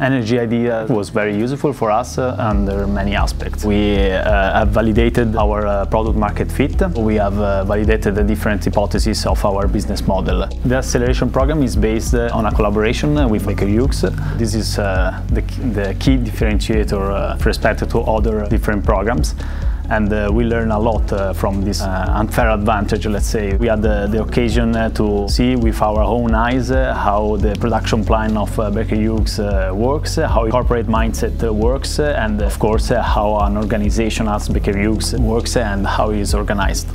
Energy idea was very useful for us uh, under many aspects. We uh, have validated our uh, product market fit. We have uh, validated the different hypotheses of our business model. The acceleration program is based uh, on a collaboration with Baker Hughes. This is uh, the, the key differentiator uh, with respect to other different programs and uh, we learn a lot uh, from this uh, unfair advantage, let's say. We had the, occasion uh, to see with our own eyes uh, how the production plan of Baker Hughes works, how corporate mindset works, and of course how an organization as Baker Hughes works and how it is organized.